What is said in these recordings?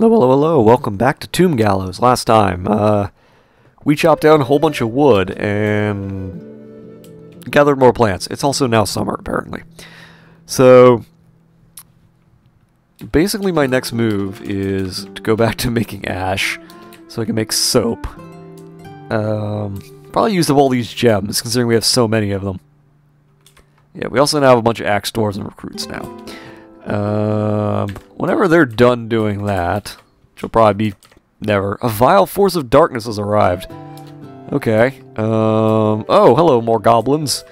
Hello, hello, hello. Welcome back to Tomb Gallows. Last time, uh, we chopped down a whole bunch of wood and gathered more plants. It's also now summer, apparently. So, basically my next move is to go back to making ash so I can make soap. Um, probably use up all these gems, considering we have so many of them. Yeah, we also now have a bunch of axe dwarves and recruits now. Um, whenever they're done doing that, which will probably be never, a vile force of darkness has arrived. Okay. Um, oh, hello, more goblins.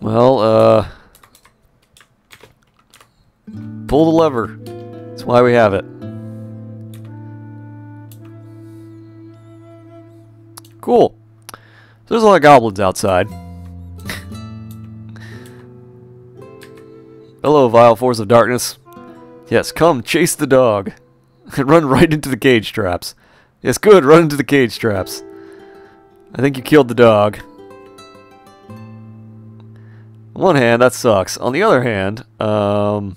Well, uh... Pull the lever. That's why we have it. Cool. So there's a lot of goblins outside. Hello, vile force of darkness. Yes, come, chase the dog. Run right into the cage traps. Yes, good, run into the cage traps. I think you killed the dog. On one hand, that sucks. On the other hand, um...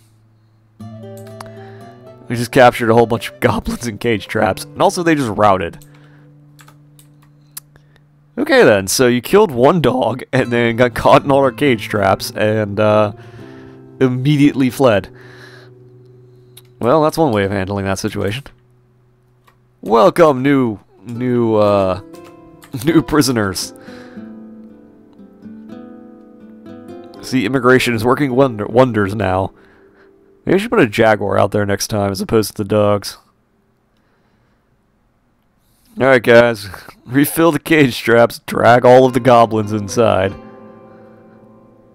We just captured a whole bunch of goblins in cage traps. And also, they just routed. Okay then, so you killed one dog, and then got caught in all our cage traps, and, uh immediately fled. Well, that's one way of handling that situation. Welcome, new, new, uh, new prisoners. See, immigration is working wonder wonders now. Maybe I should put a jaguar out there next time as opposed to the dogs. Alright guys, refill the cage traps, drag all of the goblins inside.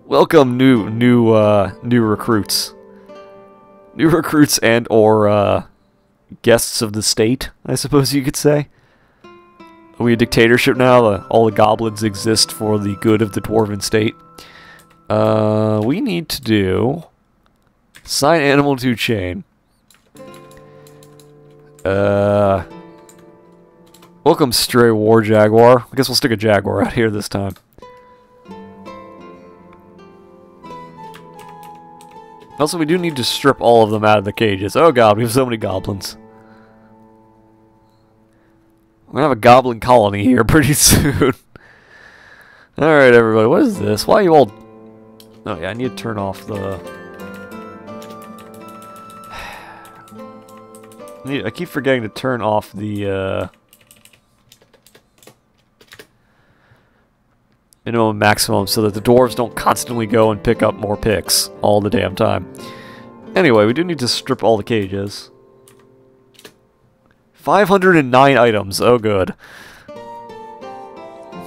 Welcome new new uh new recruits. New recruits and or uh guests of the state, I suppose you could say. Are we a dictatorship now? Uh, all the goblins exist for the good of the dwarven state. Uh we need to do sign animal to chain. Uh Welcome stray war jaguar. I guess we'll stick a jaguar out here this time. Also, we do need to strip all of them out of the cages. Oh god, we have so many goblins. We're gonna have a goblin colony here pretty soon. Alright, everybody, what is this? Why are you all... Oh yeah, I need to turn off the... I keep forgetting to turn off the, uh... minimum maximum so that the dwarves don't constantly go and pick up more picks all the damn time. Anyway, we do need to strip all the cages. 509 items. Oh, good.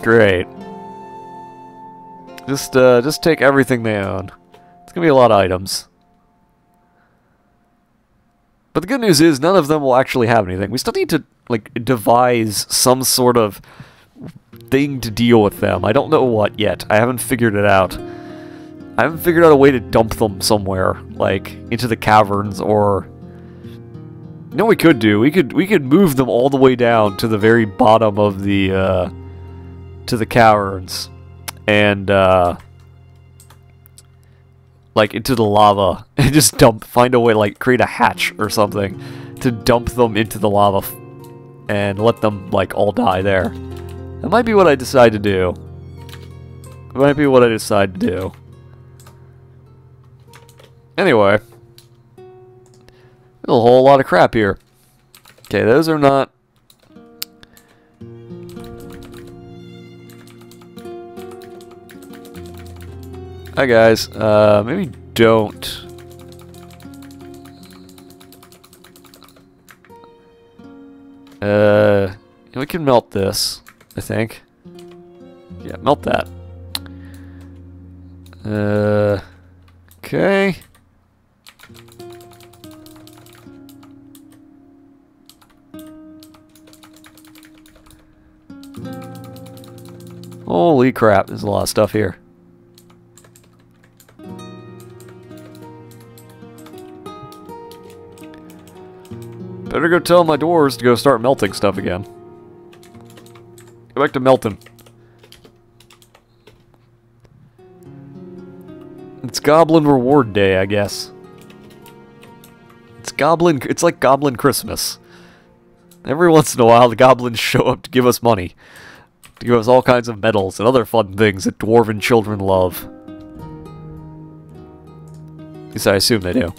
Great. Just, uh, just take everything they own. It's gonna be a lot of items. But the good news is none of them will actually have anything. We still need to, like, devise some sort of thing to deal with them. I don't know what yet. I haven't figured it out. I haven't figured out a way to dump them somewhere, like into the caverns or you know we could do? We could we could move them all the way down to the very bottom of the uh to the caverns and uh like into the lava and just dump find a way like create a hatch or something to dump them into the lava and let them like all die there. That might be what I decide to do. It might be what I decide to do. Anyway. There's a whole lot of crap here. Okay, those are not... Hi guys, uh, maybe don't... Uh, we can melt this. I think. Yeah, melt that. Uh, okay. Holy crap, there's a lot of stuff here. Better go tell my doors to go start melting stuff again. Back to Melton. It's Goblin Reward Day, I guess. It's goblin. It's like Goblin Christmas. Every once in a while, the goblins show up to give us money, to give us all kinds of medals and other fun things that dwarven children love. At least I assume they do.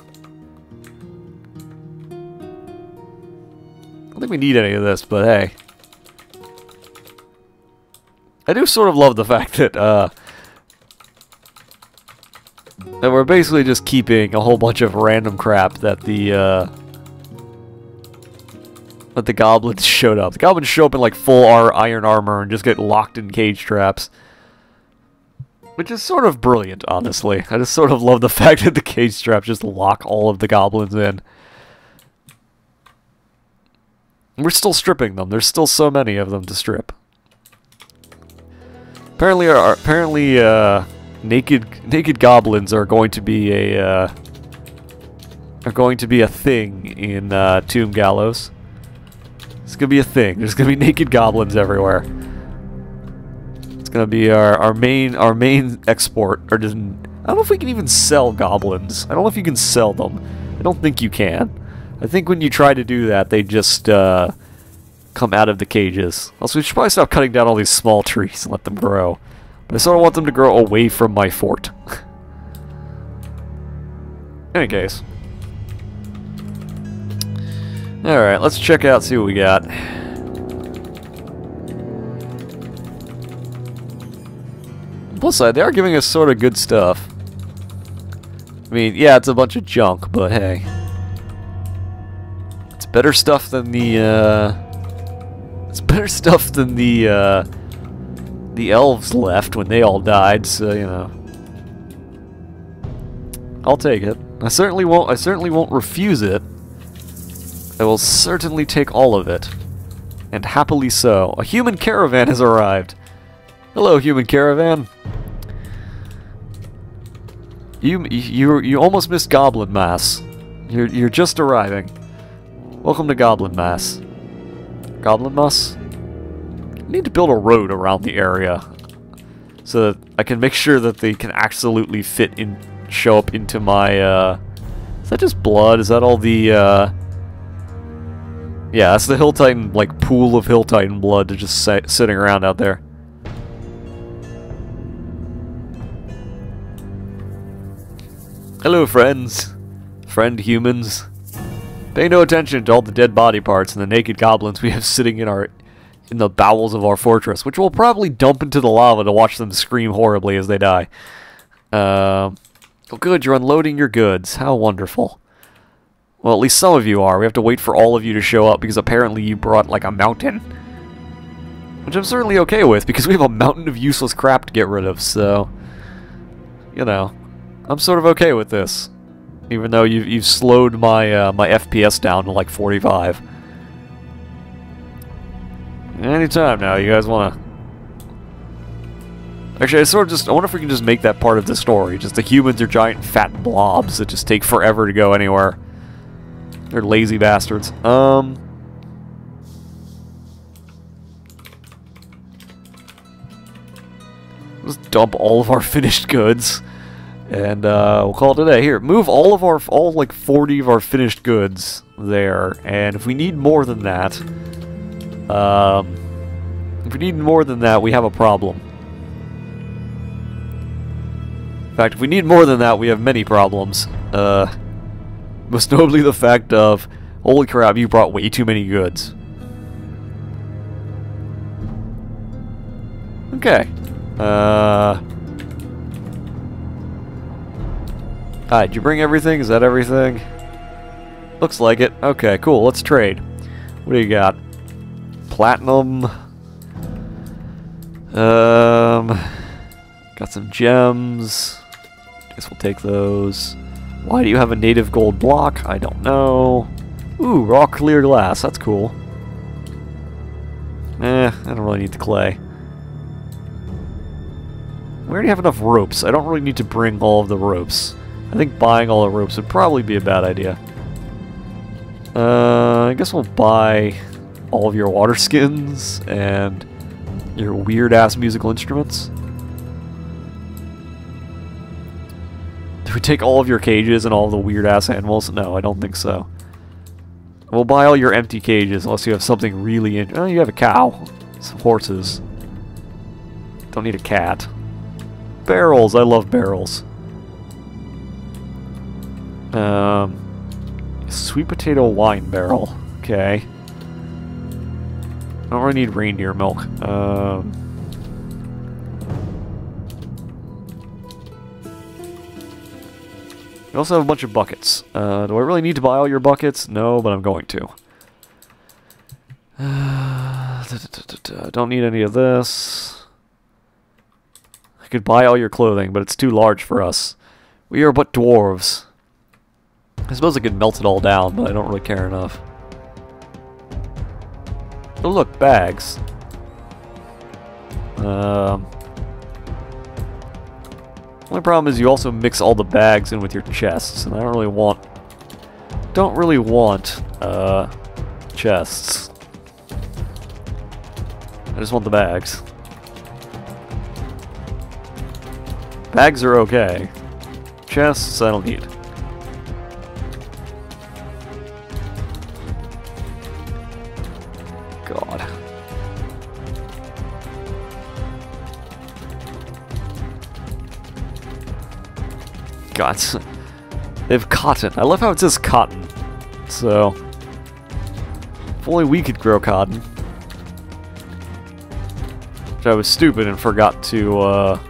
I don't think we need any of this, but hey. I do sort of love the fact that, uh, that we're basically just keeping a whole bunch of random crap that the, uh, that the goblins showed up. The goblins show up in like full ar iron armor and just get locked in cage traps. Which is sort of brilliant, honestly. I just sort of love the fact that the cage traps just lock all of the goblins in. We're still stripping them. There's still so many of them to strip. Apparently, our, apparently, uh, naked naked goblins are going to be a uh, are going to be a thing in uh, Tomb Gallows. It's gonna be a thing. There's gonna be naked goblins everywhere. It's gonna be our our main our main export. Or just, I don't know if we can even sell goblins. I don't know if you can sell them. I don't think you can. I think when you try to do that, they just uh, come out of the cages. Also, we should probably stop cutting down all these small trees and let them grow. But I sort of want them to grow away from my fort. any case. Alright, let's check out, see what we got. Plus side, they are giving us sort of good stuff. I mean, yeah, it's a bunch of junk, but hey. It's better stuff than the, uh... It's better stuff than the, uh... The elves left when they all died, so, you know. I'll take it. I certainly won't, I certainly won't refuse it. I will certainly take all of it. And happily so. A human caravan has arrived. Hello, human caravan. You you you almost missed Goblin Mass. You're you're just arriving. Welcome to Goblin Mass. Goblin moss. I need to build a road around the area so that I can make sure that they can absolutely fit in, show up into my. Uh, is that just blood? Is that all the? Uh, yeah, that's the Hill Titan like pool of Hill Titan blood just sitting around out there. Hello, friends. Friend humans. Pay no attention to all the dead body parts and the naked goblins we have sitting in our in the bowels of our fortress, which we'll probably dump into the lava to watch them scream horribly as they die. Uh, oh good, you're unloading your goods. How wonderful. Well, at least some of you are. We have to wait for all of you to show up because apparently you brought, like, a mountain. Which I'm certainly okay with because we have a mountain of useless crap to get rid of, so... You know. I'm sort of okay with this. Even though you've, you've slowed my, uh, my FPS down to like 45. Anytime now, you guys wanna... Actually, I sort of just... I wonder if we can just make that part of the story. Just the humans are giant fat blobs that just take forever to go anywhere. They're lazy bastards. Um... Let's dump all of our finished goods. And uh, we'll call it a day. Here, move all of our, all like 40 of our finished goods there. And if we need more than that, um, if we need more than that, we have a problem. In fact, if we need more than that, we have many problems. Uh, most notably the fact of, holy crap, you brought way too many goods. Okay. Uh... Alright, did you bring everything? Is that everything? Looks like it. Okay, cool. Let's trade. What do you got? Platinum. Um, got some gems. Guess we'll take those. Why do you have a native gold block? I don't know. Ooh, raw clear glass. That's cool. Eh, I don't really need the clay. We already have enough ropes. I don't really need to bring all of the ropes. I think buying all the ropes would probably be a bad idea. Uh, I guess we'll buy all of your water skins and your weird-ass musical instruments. Do we take all of your cages and all the weird-ass animals? No, I don't think so. We'll buy all your empty cages unless you have something really in. Oh, you have a cow. Some horses. Don't need a cat. Barrels. I love barrels. Um, sweet potato wine barrel. Okay. I don't really need reindeer milk. Um, we also have a bunch of buckets. Uh, do I really need to buy all your buckets? No, but I'm going to. Uh, don't need any of this. I could buy all your clothing, but it's too large for us. We are but dwarves. I suppose I could melt it all down, but I don't really care enough. Oh look, bags. Um, only problem is you also mix all the bags in with your chests, and I don't really want... Don't really want, uh, chests. I just want the bags. Bags are okay. Chests I don't need. They have cotton. I love how it says cotton. So... If only we could grow cotton. Which I was stupid and forgot to, uh,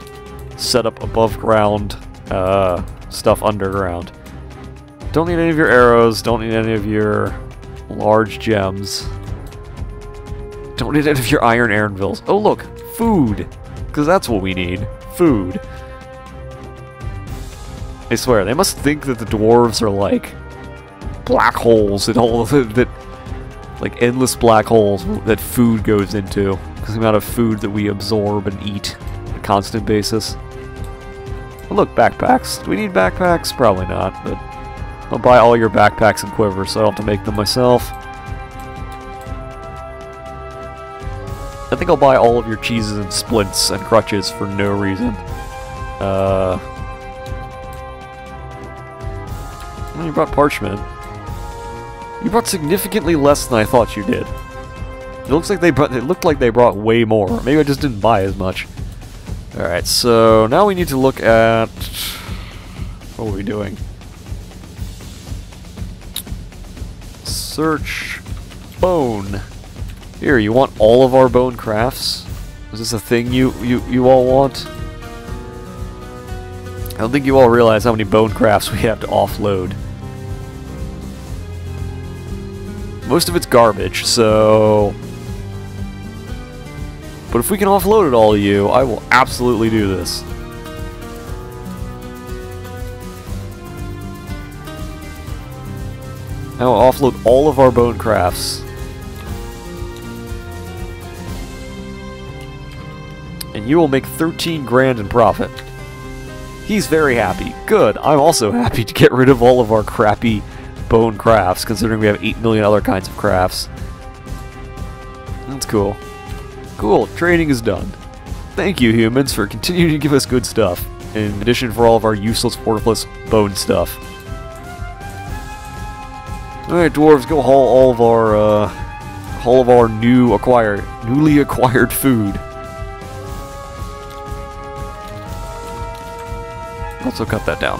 set up above ground, uh, stuff underground. Don't need any of your arrows, don't need any of your large gems. Don't need any of your iron anvils. Oh look, food! Because that's what we need. Food. I swear, they must think that the dwarves are like black holes and all that like endless black holes that food goes into because the amount of food that we absorb and eat on a constant basis. Oh, look, backpacks. Do we need backpacks? Probably not, but I'll buy all your backpacks and quivers so I don't have to make them myself. I think I'll buy all of your cheeses and splints and crutches for no reason. Uh, well, you brought parchment. You brought significantly less than I thought you did. It looks like they brought. It looked like they brought way more. Maybe I just didn't buy as much. All right, so now we need to look at what are we doing? Search bone. Here, you want all of our bone crafts? Is this a thing you you you all want? I don't think you all realize how many bone crafts we have to offload. Most of it's garbage, so... But if we can offload it all to you, I will absolutely do this. I will offload all of our bone crafts. And you will make 13 grand in profit. He's very happy. Good. I'm also happy to get rid of all of our crappy bone crafts, considering we have 8 million other kinds of crafts. That's cool. Cool, training is done. Thank you, humans, for continuing to give us good stuff, in addition for all of our useless, worthless bone stuff. Alright, dwarves, go haul all of our, uh, all of our new acquired, newly acquired food. Also cut that down.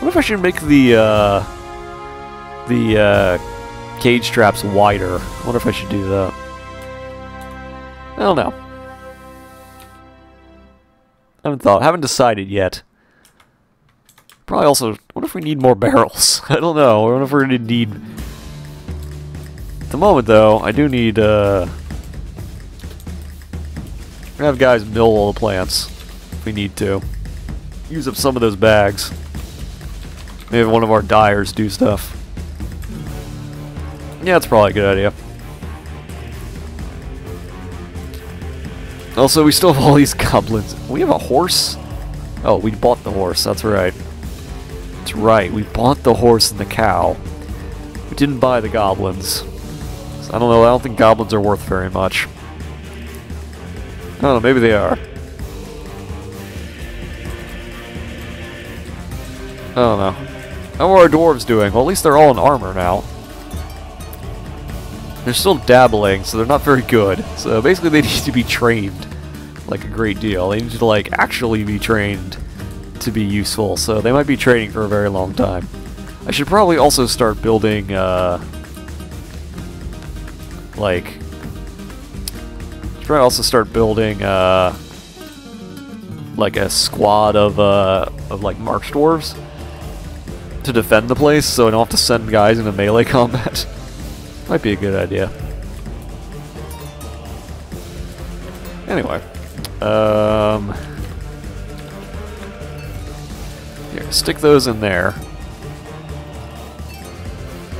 What if I should make the, uh, the, uh, cage traps wider? I wonder if I should do that. I don't know. I haven't thought, haven't decided yet. Probably also, what if we need more barrels? I don't know. I wonder if we're to need... At the moment, though, I do need, uh... have guys mill all the plants, if we need to. Use up some of those bags. Maybe one of our dyers do stuff. Yeah, that's probably a good idea. Also, we still have all these goblins. We have a horse? Oh, we bought the horse, that's right. That's right, we bought the horse and the cow. We didn't buy the goblins. So I don't know, I don't think goblins are worth very much. I don't know, maybe they are. Don't know. How are our dwarves doing? Well, at least they're all in armor now. They're still dabbling, so they're not very good. So basically they need to be trained, like a great deal. They need to, like, actually be trained to be useful, so they might be training for a very long time. I should probably also start building, uh, like, should probably also start building, uh, like a squad of, uh, of like marksdwarves to defend the place, so I don't have to send guys into melee combat. Might be a good idea. Anyway, um, here, stick those in there.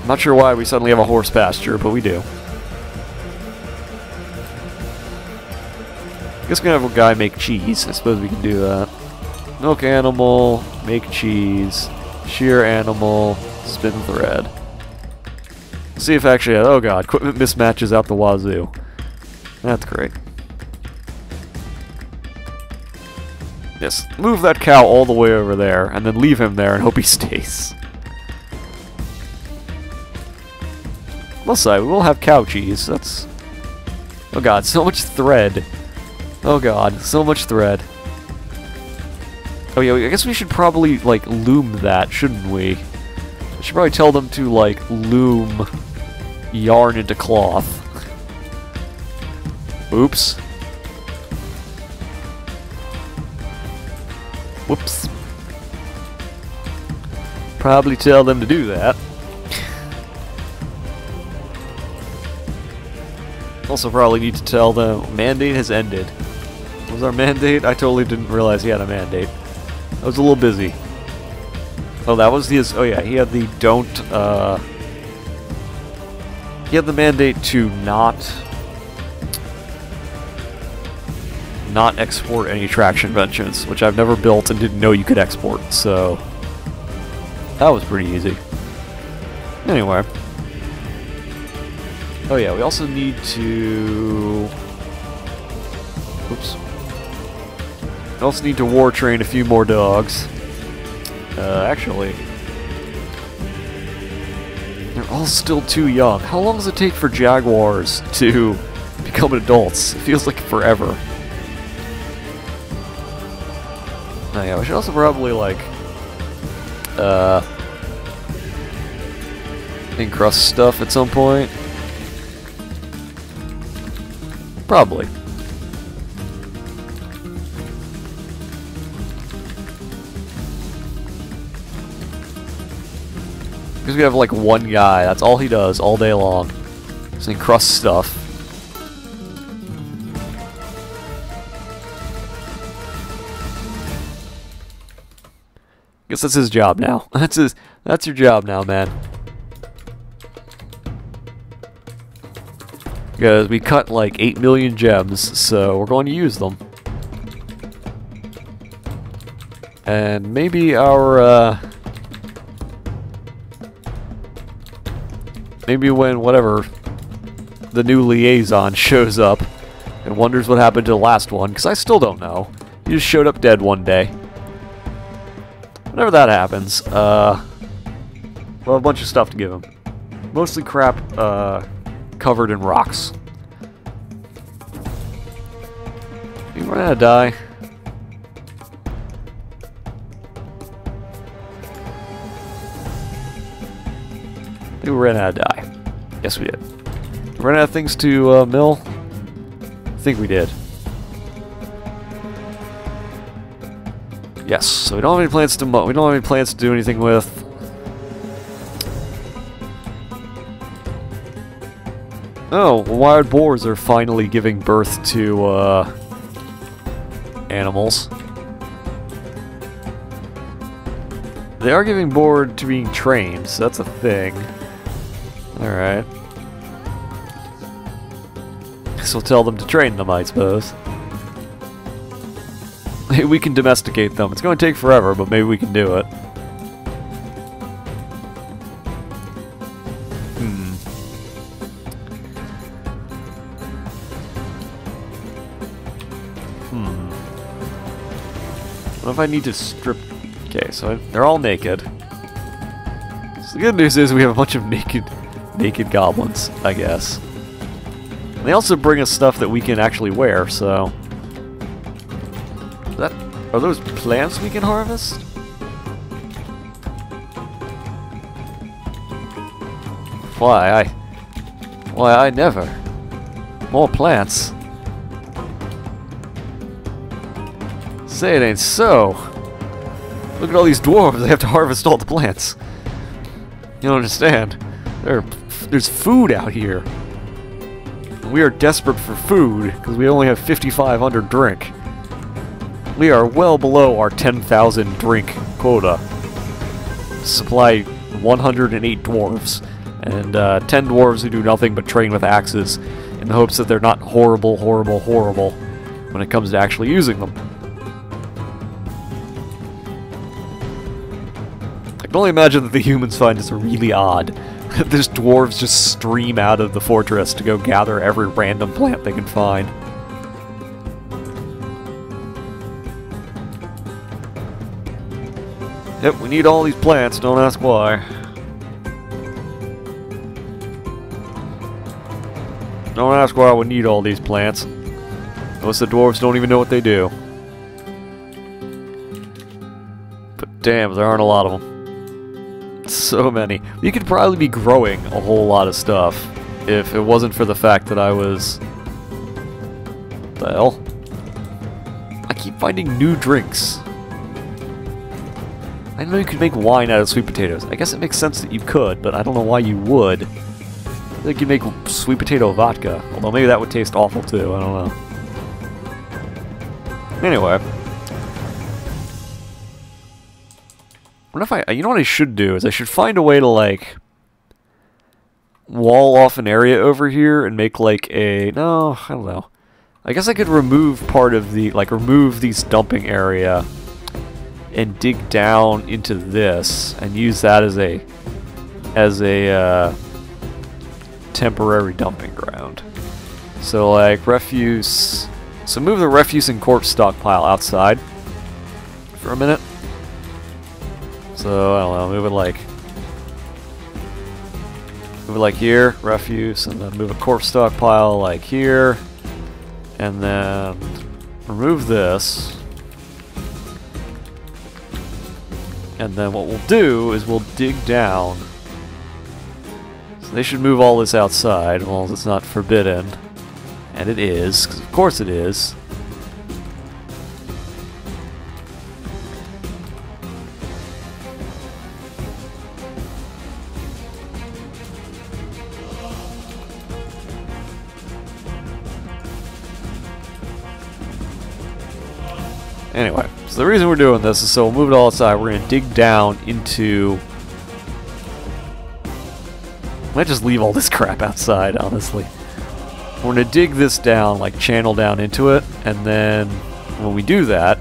I'm not sure why we suddenly have a horse pasture, but we do. I guess we're gonna have a guy make cheese. I suppose we can do that. Milk animal, make cheese, shear animal, spin thread. See if actually, oh god, equipment mismatches out the wazoo. That's great. Yes, move that cow all the way over there, and then leave him there and hope he stays. Plus side, we will have cow cheese, that's... Oh god, so much thread. Oh god, so much thread. Oh yeah, I guess we should probably, like, loom that, shouldn't we? I should probably tell them to, like, loom yarn into cloth. Oops. Whoops. Probably tell them to do that. Also probably need to tell them mandate has ended. What was our mandate? I totally didn't realize he had a mandate. I was a little busy. Oh, that was his. Oh yeah, he had the don't. Uh, he had the mandate to not not export any traction benches, which I've never built and didn't know you could export. So that was pretty easy. Anyway. Oh yeah, we also need to. Oops. We also need to war train a few more dogs. Uh, actually, they're all still too young. How long does it take for jaguars to become adults? It feels like forever. Oh yeah, we should also probably, like, uh, encrust stuff at some point. Probably. We have like one guy, that's all he does all day long. Just encrust stuff. Guess that's his job now. That's his that's your job now, man. Because we cut like 8 million gems, so we're going to use them. And maybe our, uh, Maybe when, whatever, the new liaison shows up and wonders what happened to the last one, because I still don't know. He just showed up dead one day. Whenever that happens, uh, we'll have a bunch of stuff to give him. Mostly crap, uh, covered in rocks. You run out of die. we ran out of dye. Yes, we did. Ran out of things to uh, mill? I think we did. Yes, so we don't have any plants to we don't have any plants to do anything with. Oh, wild boars are finally giving birth to uh, animals. They are giving board to being trained, so that's a thing. Alright. Guess we'll tell them to train them, I suppose. we can domesticate them. It's going to take forever, but maybe we can do it. Hmm. Hmm. What if I need to strip... Okay, so they're all naked. The good news is we have a bunch of naked, naked goblins, I guess. And they also bring us stuff that we can actually wear, so... That Are those plants we can harvest? Why, I... Why, I never. More plants. Say it ain't so. Look at all these dwarves, they have to harvest all the plants. You don't understand. There, there's food out here. We are desperate for food, because we only have 5,500 drink. We are well below our 10,000 drink quota. Supply 108 dwarves, and uh, 10 dwarves who do nothing but train with axes, in the hopes that they're not horrible, horrible, horrible when it comes to actually using them. I can only imagine that the humans find this really odd. These dwarves just stream out of the fortress to go gather every random plant they can find. Yep, we need all these plants, don't ask why. Don't ask why we need all these plants. Of the dwarves don't even know what they do. But damn, there aren't a lot of them. So many. You could probably be growing a whole lot of stuff if it wasn't for the fact that I was... The hell? I keep finding new drinks. I know you could make wine out of sweet potatoes. I guess it makes sense that you could, but I don't know why you would. I think you'd make sweet potato vodka, although maybe that would taste awful too, I don't know. Anyway. What if I, you know what I should do, is I should find a way to like, wall off an area over here and make like a, no, I don't know. I guess I could remove part of the, like remove these dumping area and dig down into this and use that as a as a uh, temporary dumping ground. So like refuse. So move the refuse and corpse stockpile outside for a minute. So I don't know, move it like move it like here, refuse, and then move a corpse stockpile like here, and then remove this. And then what we'll do is we'll dig down. So they should move all this outside, well, it's not forbidden. And it is, because of course it is. Reason we're doing this is so we'll move it all outside. We're going to dig down into... Might just leave all this crap outside, honestly. We're going to dig this down, like channel down into it, and then when we do that,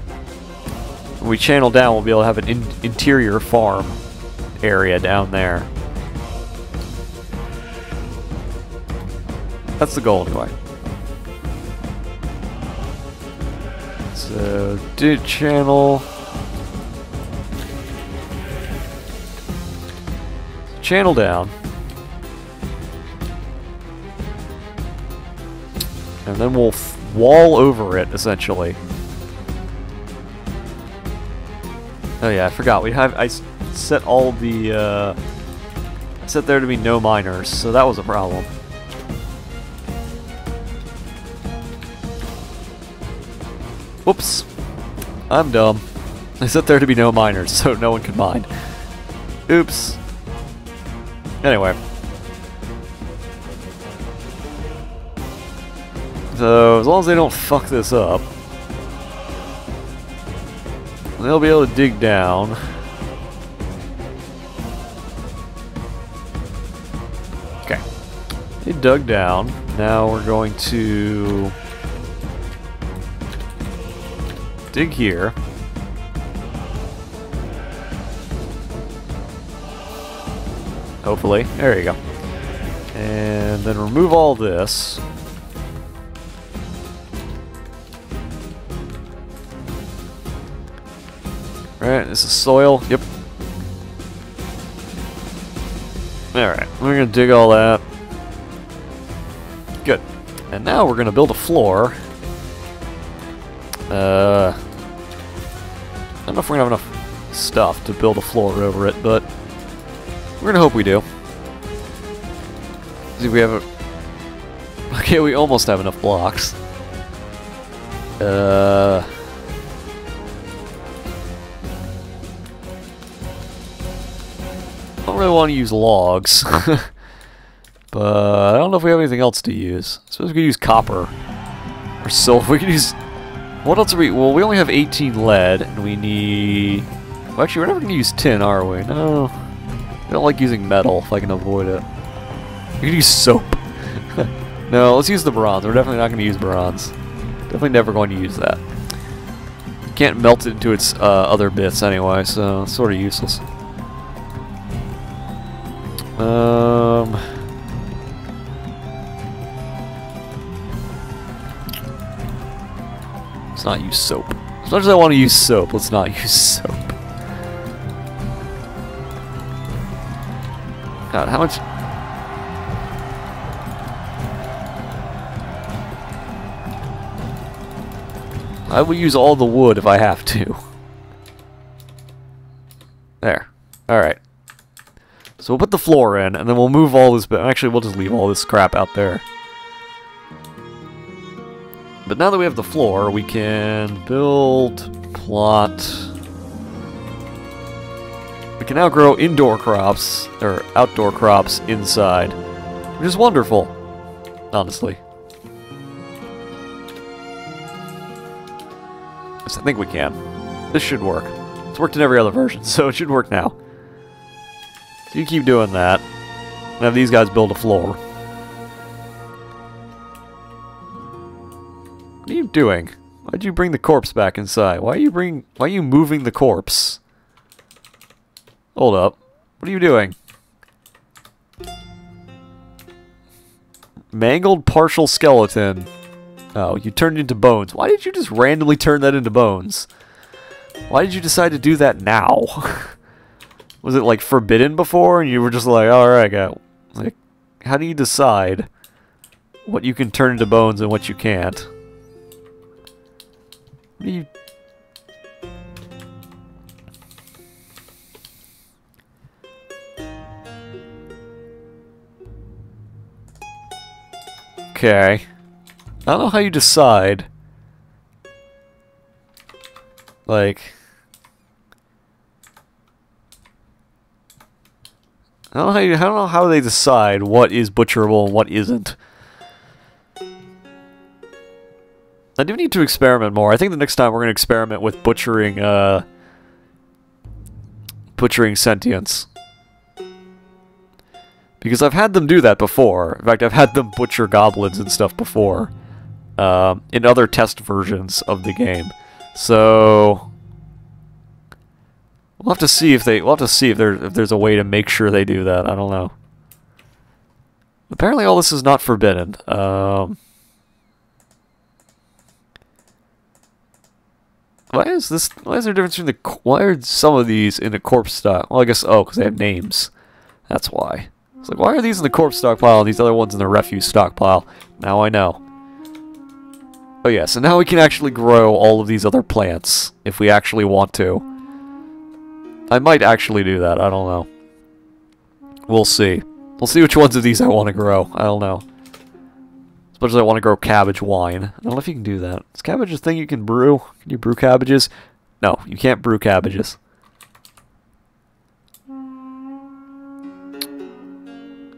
when we channel down, we'll be able to have an in interior farm area down there. That's the goal, anyway. So, did channel. Channel down. And then we'll wall over it, essentially. Oh yeah, I forgot. We have I set all the uh, set there to be no miners, so that was a problem. Whoops. I'm dumb. I set there to be no miners, so no one can mine. Oops. Anyway. So, as long as they don't fuck this up, they'll be able to dig down. Okay. They dug down. Now we're going to dig here. Hopefully. There you go. And then remove all this. Right, this is soil. Yep. Alright, we're gonna dig all that. Good. And now we're gonna build a floor. Uh, know if we're gonna have enough stuff to build a floor over it, but we're gonna hope we do. See if we have a... Okay, we almost have enough blocks. Uh... I don't really want to use logs. but I don't know if we have anything else to use. I suppose we could use copper. Or silver. We could use... What else are we... Well, we only have 18 lead, and we need... Well, actually, we're never going to use tin, are we? No. I don't like using metal if I can avoid it. We can use soap. no, let's use the bronze. We're definitely not going to use bronze. Definitely never going to use that. Can't melt it into its uh, other bits anyway, so sort of useless. Um... not use soap. As much as I want to use soap, let's not use soap. God, how much... I will use all the wood if I have to. There. Alright. So we'll put the floor in, and then we'll move all this... But actually, we'll just leave all this crap out there. But now that we have the floor, we can build, plot... We can now grow indoor crops, or outdoor crops, inside. Which is wonderful, honestly. I think we can. This should work. It's worked in every other version, so it should work now. So you keep doing that. And have these guys build a floor. Doing? Why'd you bring the corpse back inside? Why are you bring why are you moving the corpse? Hold up. What are you doing? Mangled partial skeleton. Oh, you turned into bones. Why did you just randomly turn that into bones? Why did you decide to do that now? was it like forbidden before and you were just like, alright, like, how do you decide what you can turn into bones and what you can't? What do you... Okay. I don't know how you decide. Like... I don't know how, you, I don't know how they decide what is butcherable and what isn't. I do need to experiment more. I think the next time we're going to experiment with butchering, uh... Butchering sentience. Because I've had them do that before. In fact, I've had them butcher goblins and stuff before. Um, in other test versions of the game. So... We'll have to see if they. We'll have to see if there if there's a way to make sure they do that. I don't know. Apparently, all this is not forbidden. Um, why is this? Why is there a difference between the? Why are some of these in the corpse stock? Well, I guess oh, because they have names. That's why. It's like why are these in the corpse stockpile and these other ones in the refuse stockpile? Now I know. Oh yeah, so now we can actually grow all of these other plants if we actually want to. I might actually do that, I don't know. We'll see. We'll see which ones of these I want to grow. I don't know. As much as I want to grow cabbage wine. I don't know if you can do that. Is cabbage a thing you can brew? Can you brew cabbages? No, you can't brew cabbages.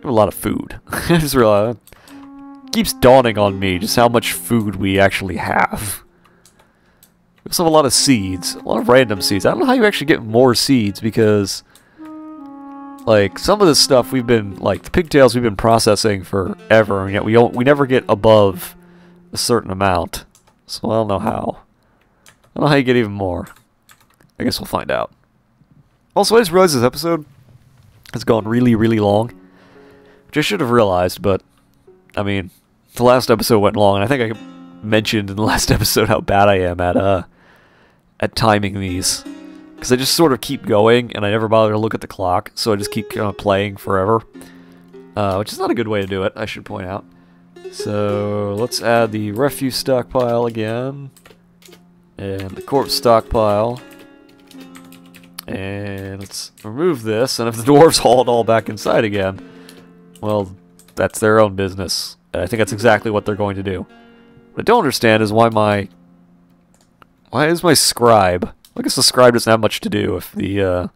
A lot of food. I just realized keeps dawning on me just how much food we actually have. We also have a lot of seeds. A lot of random seeds. I don't know how you actually get more seeds because... Like, some of this stuff we've been, like, the pigtails we've been processing forever, and yet we don't, we never get above a certain amount. So I don't know how. I don't know how you get even more. I guess we'll find out. Also, I just realized this episode has gone really, really long. Which I should have realized, but, I mean, the last episode went long, and I think I mentioned in the last episode how bad I am at uh at timing these. Because I just sort of keep going, and I never bother to look at the clock, so I just keep playing forever. Uh, which is not a good way to do it, I should point out. So, let's add the refuse stockpile again. And the corpse stockpile. And let's remove this, and if the dwarves haul it all back inside again, well, that's their own business. And I think that's exactly what they're going to do. What I don't understand is why my... Why is my scribe... I guess the scribe doesn't have much to do if the uh,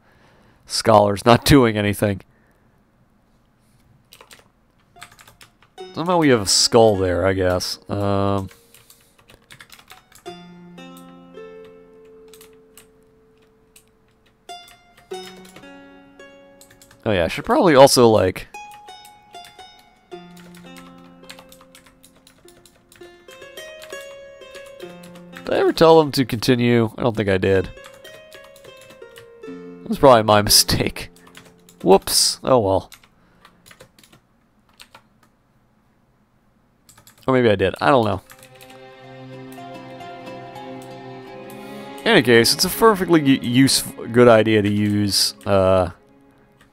scholar's not doing anything. Somehow we have a skull there, I guess. Um... Oh yeah, I should probably also, like... tell them to continue? I don't think I did. It was probably my mistake. Whoops. Oh well. Or maybe I did. I don't know. In any case, it's a perfectly useful, good idea to use, uh,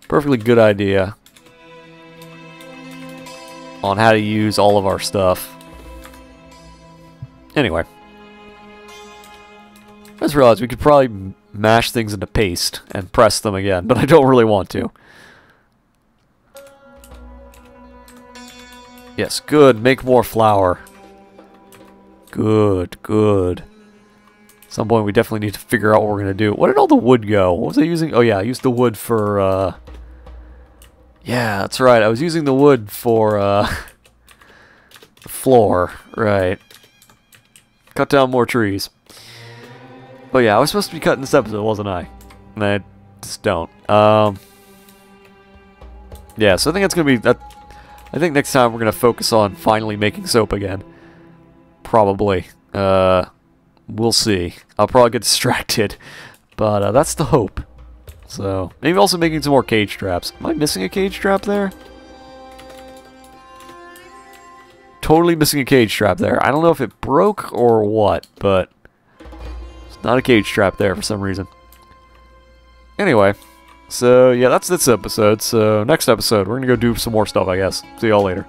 perfectly good idea on how to use all of our stuff. Anyway. Just realized we could probably mash things into paste and press them again, but I don't really want to. Yes, good. Make more flour. Good, good. At some point we definitely need to figure out what we're going to do. What did all the wood go? What was I using? Oh yeah, I used the wood for, uh, yeah, that's right. I was using the wood for uh, the floor. Right. Cut down more trees. But yeah, I was supposed to be cutting this episode, wasn't I? And I just don't. Um, yeah, so I think it's going to be... that. I think next time we're going to focus on finally making soap again. Probably. Uh, we'll see. I'll probably get distracted. But uh, that's the hope. So, maybe also making some more cage traps. Am I missing a cage trap there? Totally missing a cage trap there. I don't know if it broke or what, but not a cage trap there for some reason. Anyway, so yeah, that's this episode. So next episode, we're going to go do some more stuff, I guess. See y'all later.